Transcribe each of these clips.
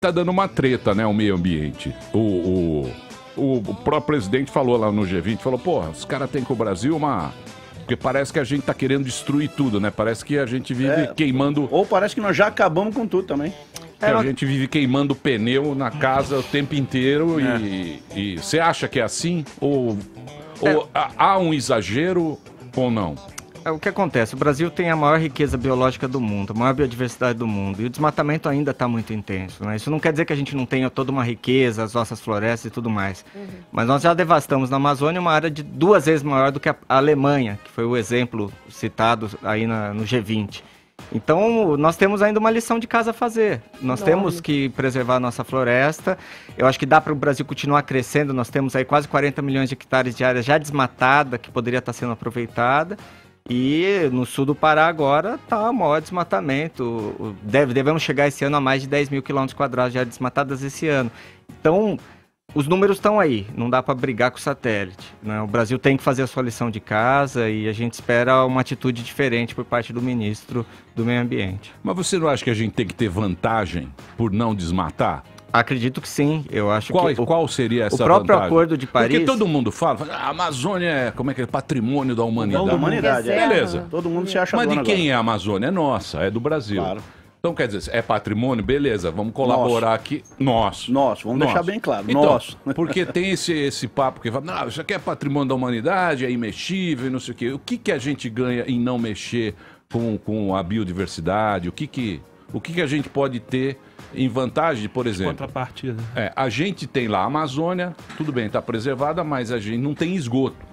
tá dando uma treta, né, o meio ambiente. O, o, o, próprio presidente falou lá no G20, falou, porra, os caras têm com o Brasil uma... Porque parece que a gente tá querendo destruir tudo, né? Parece que a gente vive É. queimando... Ou parece que nós já acabamos com tudo também. que a gente vive queimando pneu na casa o tempo inteiro e- e você acha que é assim? Ou, ou há- há um exagero ou não? É, O que acontece? O Brasil tem a maior riqueza biológica do mundo, a maior biodiversidade do mundo, e o desmatamento ainda está muito intenso. Né? Isso não quer dizer que a gente não tenha toda uma riqueza, as nossas florestas e tudo mais. Mas nós já devastamos na Amazônia uma área de duas vezes maior do que a a Alemanha, que foi o exemplo citado aí na- no G20. Então, nós temos ainda uma lição de casa a fazer. Nós Enorme. temos que preservar a nossa floresta. Eu acho que dá para o Brasil continuar crescendo. Nós temos aí quase 40 milhões de hectares de área já desmatada, que poderia estar sendo aproveitada. E no sul do Pará agora o maior desmatamento. Deve, devemos chegar esse ano a mais de 10 mil quilômetros quadrados de áreas desmatadas esse ano. Então, os números estão aí, não dá para brigar com o satélite. né? O Brasil tem que fazer a sua lição de casa e a gente espera uma atitude diferente por parte do ministro do Meio Ambiente. Mas você não acha que a gente tem que ter vantagem por não desmatar? Acredito que sim. Eu acho Qual, que o, qual seria essa o próprio vantagem? acordo de Paris. Porque todo mundo fala, fala, "Ah, a Amazônia é, como é que é, patrimônio da humanidade. Da humanidade, é. Beleza. Todo mundo se acha Mas de quem é a Amazônia? É nossa, é do Brasil. Claro. Então, quer dizer, é patrimônio? Beleza, vamos colaborar aqui. Nosso. Nosso, vamos deixar bem claro, Então, nosso. Porque tem esse, esse papo que fala, não, isso aqui é patrimônio da humanidade, é imexível não sei o quê. O que, que a gente ganha em não mexer com, com a biodiversidade? O que, que, o que, que a gente pode ter em vantagem, por exemplo? Contrapartida. É, a gente tem lá a Amazônia, tudo bem, está preservada, mas a gente não tem esgoto.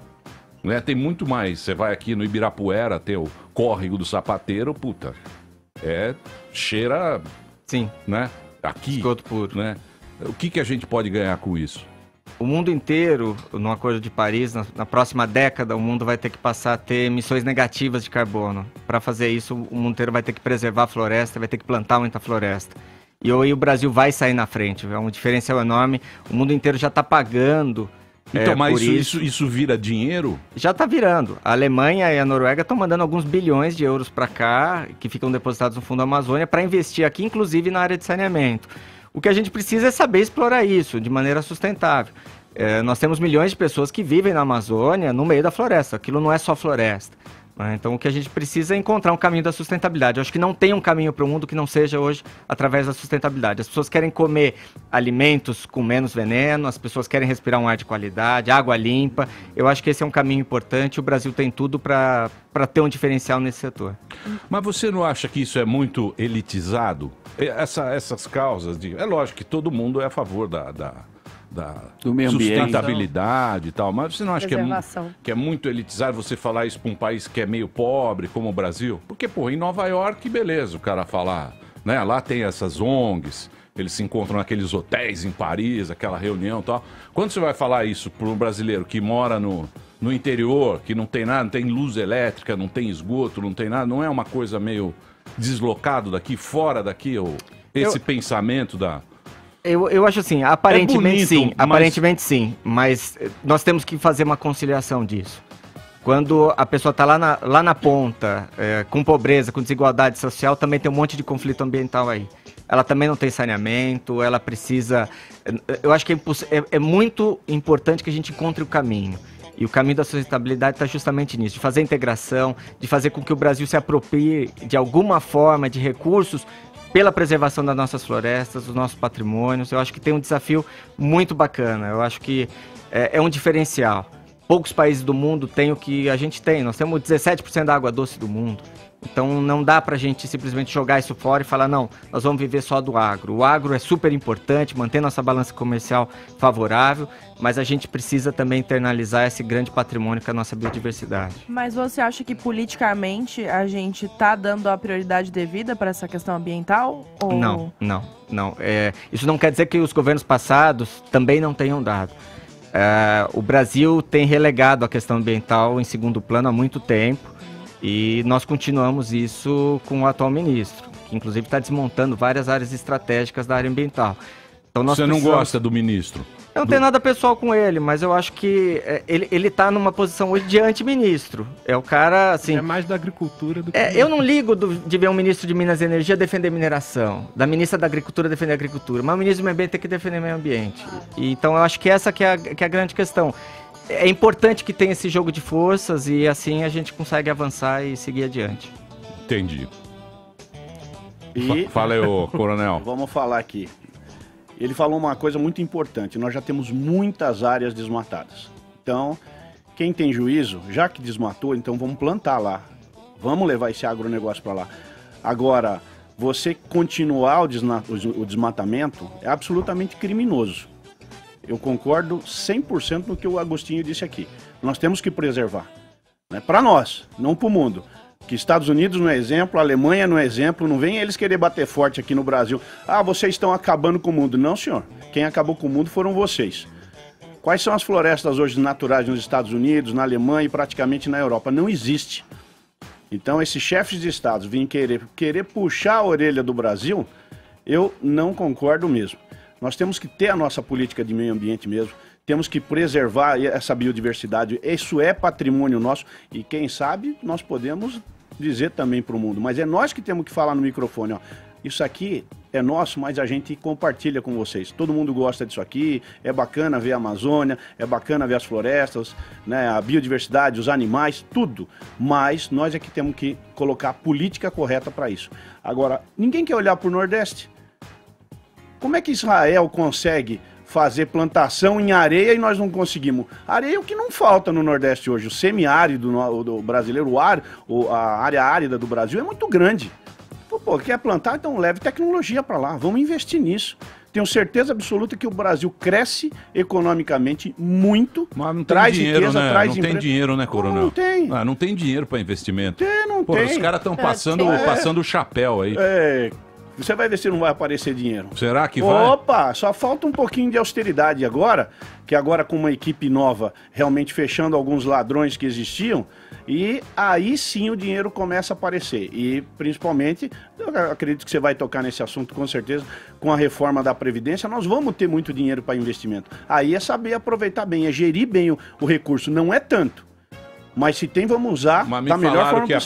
Né? Tem muito mais. Você vai aqui no Ibirapuera, tem o córrego do sapateiro, puta. É. cheira. Sim. Né? Aqui. Esgoto puro. Né? O que, que a gente pode ganhar com isso? O mundo inteiro, no Acordo de Paris, na, na próxima década, o mundo vai ter que passar a ter emissões negativas de carbono. Para fazer isso, o mundo inteiro vai ter que preservar a floresta, vai ter que plantar muita floresta. E aí o Brasil vai sair na frente, é um diferencial enorme. O mundo inteiro já está pagando. Então, é, mas isso, isso, isso vira dinheiro? Já está virando. A Alemanha e a Noruega estão mandando alguns bilhões de euros para cá, que ficam depositados no Fundo Amazônia, para investir aqui, inclusive na área de saneamento. O que a gente precisa é saber explorar isso de maneira sustentável. É, nós temos milhões de pessoas que vivem na Amazônia, no meio da floresta. Aquilo não é só floresta. Né? Então, o que a gente precisa é encontrar um caminho da sustentabilidade. Eu acho que não tem um caminho para o mundo que não seja hoje através da sustentabilidade. As pessoas querem comer alimentos com menos veneno, as pessoas querem respirar um ar de qualidade, água limpa. Eu acho que esse é um caminho importante. O Brasil tem tudo para ter um diferencial nesse setor. Mas você não acha que isso é muito elitizado? Essa- essas causas de. É lógico que todo mundo é a favor da. da da Do meio ambiente. sustentabilidade e tal, mas você não acha que é, que é muito elitizado você falar isso para um país que é meio pobre, como o Brasil? Porque, pô, em Nova York, beleza, o cara falar, né? Lá tem essas ONGs, eles se encontram naqueles hotéis em Paris, aquela reunião e tal. Quando você vai falar isso para um brasileiro que mora no, no interior, que não tem nada, não tem luz elétrica, não tem esgoto, não tem nada, não é uma coisa meio deslocado daqui, fora daqui, ou esse Eu- pensamento da. Eu, eu acho assim, aparentemente bonito, sim, mas- aparentemente sim, mas nós temos que fazer uma conciliação disso. Quando a pessoa está lá na, lá na ponta, eh, com pobreza, com desigualdade social, também tem um monte de conflito ambiental aí. Ela também não tem saneamento, ela precisa. Eu acho que é, é- é muito importante que a gente encontre o caminho. E o caminho da sustentabilidade está justamente nisso, de fazer integração, de fazer com que o Brasil se aproprie de alguma forma de recursos pela preservação das nossas florestas, dos nossos patrimônios. Eu acho que tem um desafio muito bacana. Eu acho que é, é um diferencial. Poucos países do mundo têm o que a gente tem. Nós temos 17% da água doce do mundo. Então não dá pra gente simplesmente jogar isso fora e falar, não, nós vamos viver só do agro. O agro é super importante, manter nossa balança comercial favorável, mas a gente precisa também internalizar esse grande patrimônio que é a nossa biodiversidade. Mas você acha que politicamente a gente tá dando a prioridade devida para essa questão ambiental? Ou... Não, não, não. É, isso não quer dizer que os governos passados também não tenham dado. É, o Brasil tem relegado a questão ambiental em segundo plano há muito tempo e nós continuamos isso com o atual ministro, que inclusive está desmontando várias áreas estratégicas da área ambiental. Então Você precisamos... não gosta do ministro? Eu não tenho nada pessoal com ele, mas eu acho que é, ele, ele tá numa posição hoje de anti-ministro. É o cara, assim... É mais da agricultura do que... É, eu não ligo do, de ver um ministro de Minas e Energia defender mineração, da ministra da Agricultura defender a agricultura, mas o ministro do meio ambiente tem que defender o meio ambiente. E, então eu acho que essa que é, a, que é a grande questão. É importante que tenha esse jogo de forças e assim a gente consegue avançar e seguir adiante. Entendi. E... Fala aí, ô, coronel. Vamos falar aqui. Ele falou uma coisa muito importante: nós já temos muitas áreas desmatadas. Então, quem tem juízo, já que desmatou, então vamos plantar lá. Vamos levar esse agronegócio para lá. Agora, você continuar o, o desmatamento é absolutamente criminoso. Eu concordo 100% no que o Agostinho disse aqui. Nós temos que preservar. Né? Para nós, não para o mundo que Estados Unidos não é exemplo, Alemanha não é exemplo, não vem eles querer bater forte aqui no Brasil. Ah, vocês estão acabando com o mundo. Não, senhor. Quem acabou com o mundo foram vocês. Quais são as florestas hoje naturais nos Estados Unidos, na Alemanha e praticamente na Europa? Não existe. Então, esses chefes de estados virem querer, querer puxar a orelha do Brasil, eu não concordo mesmo. Nós temos que ter a nossa política de meio ambiente mesmo temos que preservar essa biodiversidade. Isso é patrimônio nosso e quem sabe nós podemos dizer também para o mundo. Mas é nós que temos que falar no microfone. Ó. Isso aqui é nosso, mas a gente compartilha com vocês. Todo mundo gosta disso aqui. É bacana ver a Amazônia, é bacana ver as florestas, né, a biodiversidade, os animais, tudo. Mas nós é que temos que colocar a política correta para isso. Agora, ninguém quer olhar para o Nordeste. Como é que Israel consegue fazer plantação em areia e nós não conseguimos. Areia é o que não falta no Nordeste hoje. O semiárido do brasileiro, o ar, a área árida do Brasil é muito grande. Pô, quer plantar? Então leve tecnologia para lá. Vamos investir nisso. Tenho certeza absoluta que o Brasil cresce economicamente muito. Mas não tem traz dinheiro, riqueza, né? traz Não tem dinheiro, né, Coronel? Não, não tem. Ah, não tem dinheiro para investimento. Tem, não Pô, tem. Os caras estão é, passando, é, passando o chapéu aí. É, você vai ver se não vai aparecer dinheiro. Será que vai? Opa, só falta um pouquinho de austeridade agora, que agora com uma equipe nova, realmente fechando alguns ladrões que existiam, e aí sim o dinheiro começa a aparecer. E principalmente, eu acredito que você vai tocar nesse assunto com certeza, com a reforma da Previdência, nós vamos ter muito dinheiro para investimento. Aí é saber aproveitar bem, é gerir bem o, o recurso. Não é tanto. Mas se tem, vamos usar da melhor forma possível.